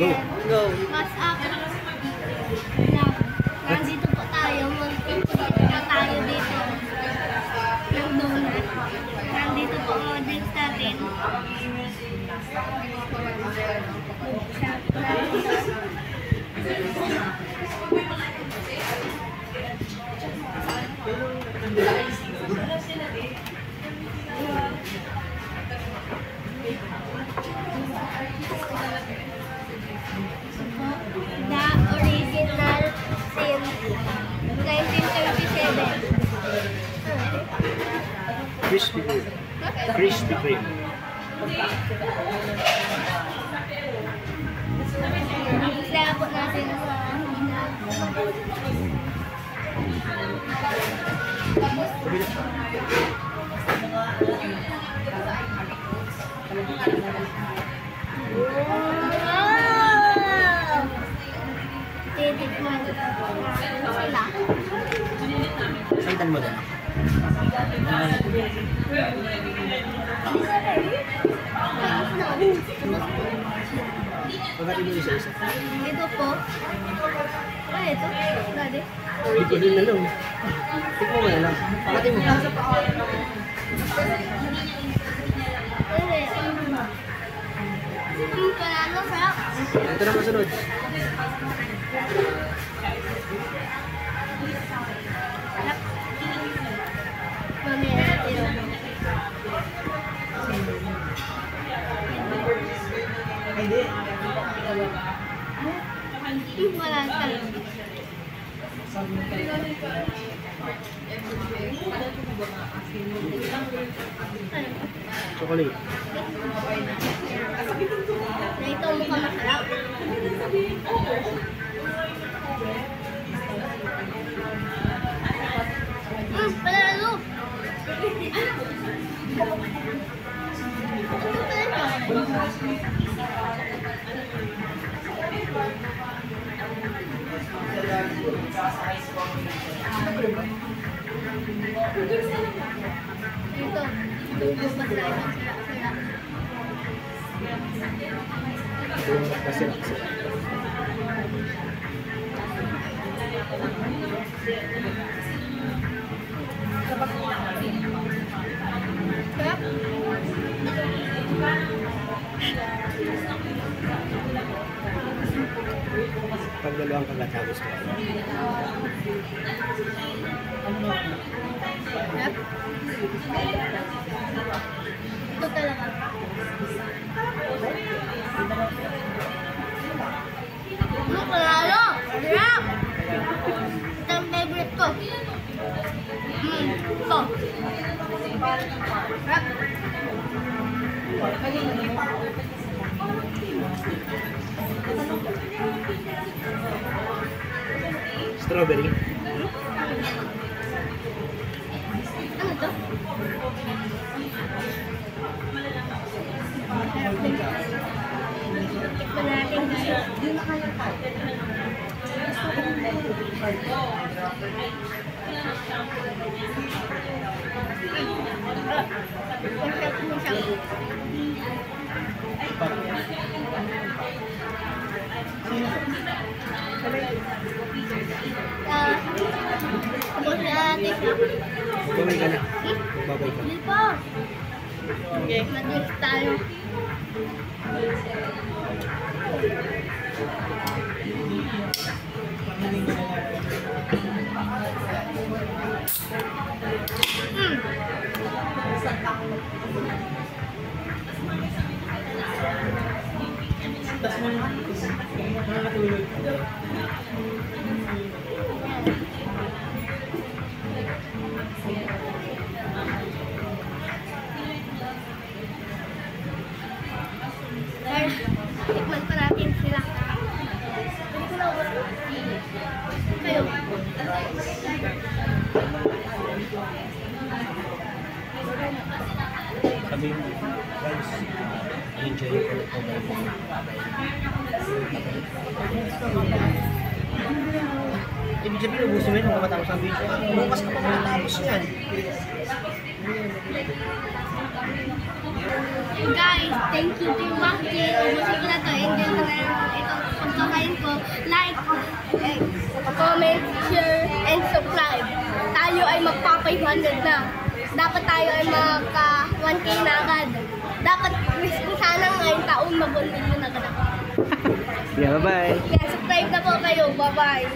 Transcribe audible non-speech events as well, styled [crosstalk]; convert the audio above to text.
Go. Go. What's up? Love. Nandito po tayo. Muntik na tayo dito. Ng donut. Nandito po ang drinks natin. The Crispy Kreme. Kaya Pagkati mo isa-isa. Ito po. Ah, ito. Daddy. Ito din na lang. Tikmo mo na lang. Pagkati mo. Ito na masunod. Sarap. Wala ka. Ano? Chocolate. Ito mukhang masarap. Hmm, panalo! Ito pala siya. Ito, dugo pa tayo kasi lang. Sarap. Dalawang kagatagos ko. Ito talaga. Ano panalo? Sarap! Ito ang favorite ko. Hmm, ito. Sarap. Strawberry. Ano to? Tikman natin guys. Masarap mo siya. Magbabay ka na. Magbabay ka. Hindi pa. Okay. Tayo. Mm. Guys, Kayo. Sabi mo, guys, enjoy ko ito by Ibig sabihin, ubusin mo yun kung matapos ang video. Bukas ka pa matapos yan. Guys, thank you Team Monkey. Ubusin ko na to. Enjoy ko itong sasabihin ko, like, comment, share, and subscribe. Tayo ay magpa-500 na. Dapat tayo ay magka 1K na agad. Dapat, wish ko sana ngayong taon mag 1 million agad ako. [laughs] Yeah, bye-bye. Kaya subscribe na po kayo. Bye-bye.